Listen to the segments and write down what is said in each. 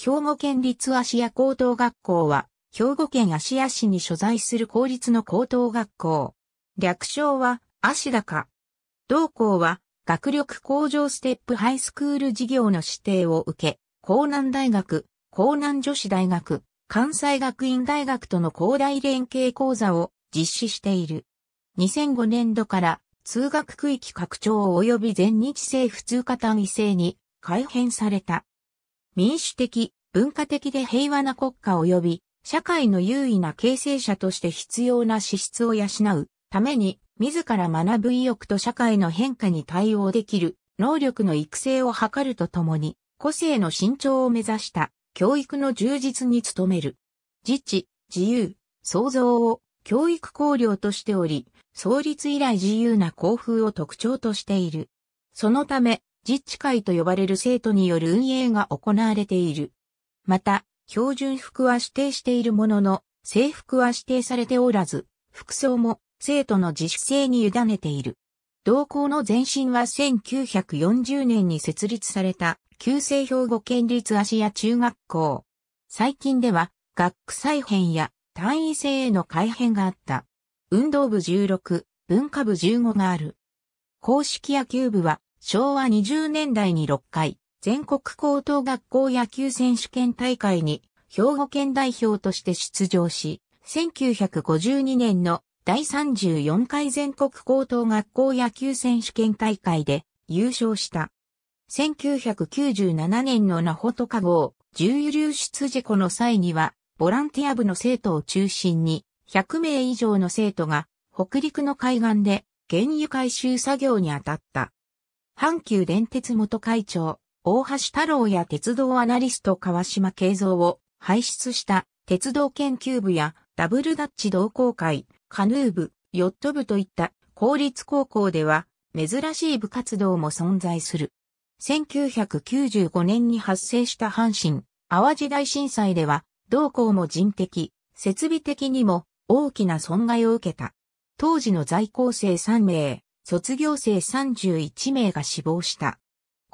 兵庫県立芦屋高等学校は、兵庫県芦屋市に所在する公立の高等学校。略称は、芦高。同校は、学力向上ステップハイスクール事業の指定を受け、江南大学、江南女子大学、関西学院大学との高大連携講座を実施している。2005年度から通学区域拡張及び全日制普通科単位制に改変された。民主的、文化的で平和な国家及び社会の優位な形成者として必要な資質を養うために自ら学ぶ意欲と社会の変化に対応できる能力の育成を図るとともに個性の伸長を目指した教育の充実に努める。自治、自由、創造を教育考慮としており、創立以来自由な校風を特徴としている。そのため、自治会と呼ばれる生徒による運営が行われている。また、標準服は指定しているものの、制服は指定されておらず、服装も生徒の自主性に委ねている。同校の前身は1940年に設立された旧制兵庫県立芦屋中学校。最近では学区再編や単位制への改編があった。運動部16、文化部15がある。公式野球部は昭和20年代に6回、全国高等学校野球選手権大会に兵庫県代表として出場し、1952年の第34回全国高等学校野球選手権大会で優勝した。1997年のナホトカ号重油流出事故の際には、ボランティア部の生徒を中心に100名以上の生徒が北陸の海岸で原油回収作業に当たった。阪急電鉄元会長、大橋太郎や鉄道アナリスト川島慶三を輩出した鉄道研究部やダブルダッチ同好会、カヌー部、ヨット部といった公立高校では珍しい部活動も存在する。1995年に発生した阪神、淡路大震災では、同校も人的、設備的にも大きな損害を受けた。当時の在校生3名、卒業生31名が死亡した。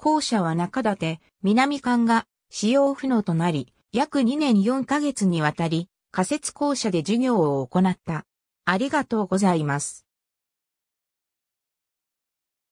校舎は中立、南館が使用不能となり、約2年4ヶ月にわたり、仮設校舎で授業を行った。ありがとうございます。